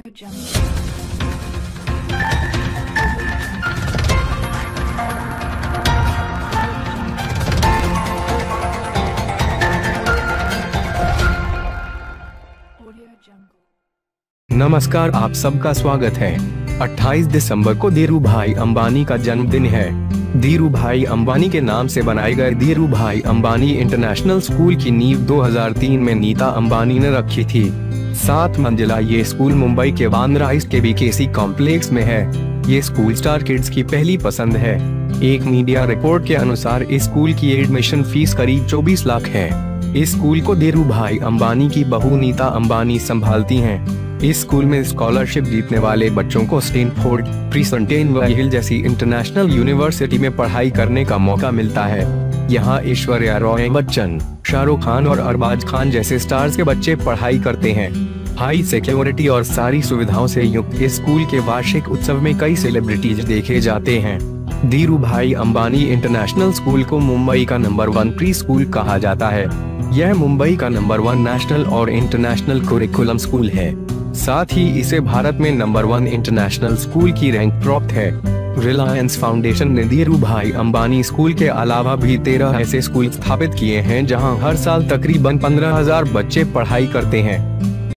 नमस्कार, आप सबका स्वागत है। 28 दिसंबर को धीरू भाई अम्बानी का जन्मदिन है। धीरू भाई अम्बानी के नाम से बनाए गए धीरू भाई अम्बानी इंटरनेशनल स्कूल की नींव 2003 में नीता अम्बानी ने रखी थी। सात मंजिला ये स्कूल मुंबई के ईस्ट के बीकेसी कॉम्प्लेक्स में है। ये स्कूल स्टार किड्स की पहली पसंद है। एक मीडिया रिपोर्ट के अनुसार इस स्कूल की एडमिशन फ़ीस करीब 24 लाख है। इस स्कूल को धीरू भाई अम्बानी की बहू नीता अंबानी संभालती हैं। इस स्कूल में स्कॉलरशिप जीतने वाले बच्चों को स्टेनफोर्ड, प्रिसंटेन हिल जैसी इंटरनेशनल यूनिवर्सिटी में पढ़ाई करने का मौका मिलता है। यहाँ ऐश्वर्या रॉय बच्चन, शाहरुख खान और अरबाज खान जैसे स्टार्स के बच्चे पढ़ाई करते हैं। हाई सिक्योरिटी और सारी सुविधाओं से युक्त इस स्कूल के वार्षिक उत्सव में कई सेलिब्रिटीज देखे जाते हैं। धीरू भाई अम्बानी इंटरनेशनल स्कूल को मुंबई का नंबर वन प्री स्कूल कहा जाता है। यह मुंबई का नंबर वन नेशनल और इंटरनेशनल कुरिकुलम स्कूल है। साथ ही इसे भारत में नंबर वन इंटरनेशनल स्कूल की रैंक प्राप्त है। रिलायंस फाउंडेशन ने धीरू भाई अम्बानी स्कूल के अलावा भी तेरह ऐसे स्कूल स्थापित किए हैं जहाँ हर साल तकरीबन पंद्रह हज़ार बच्चे पढ़ाई करते हैं।